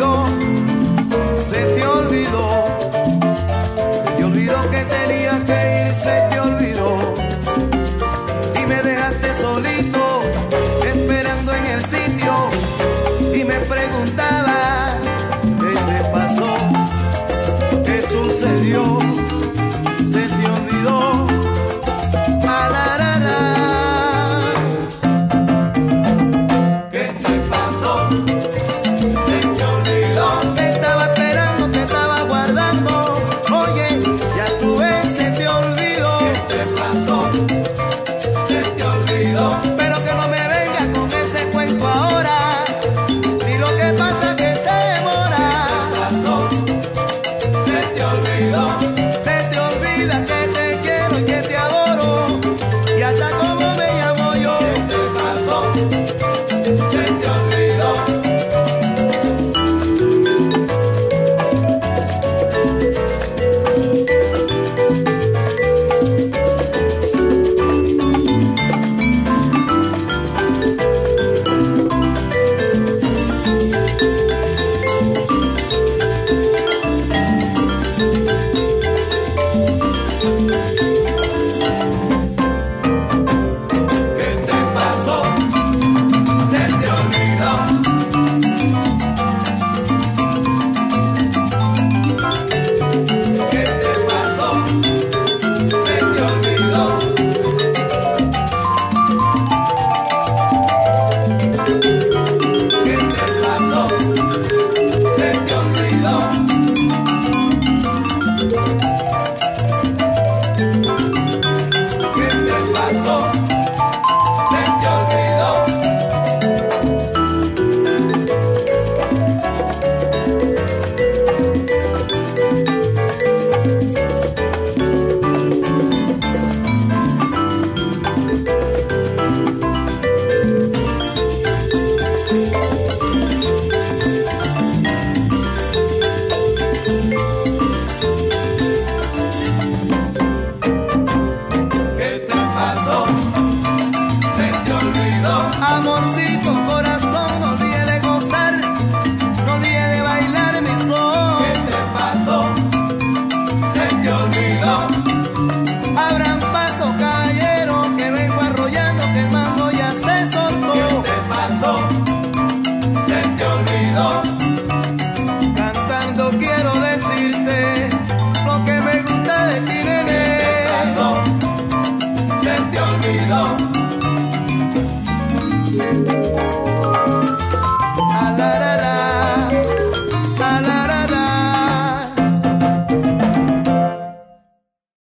se te olvidó, se te olvidó que tenía que ir, se te olvidó. Y me dejaste solito, esperando en el sitio, y me preguntaba, ¿qué te pasó? ¿Qué sucedió?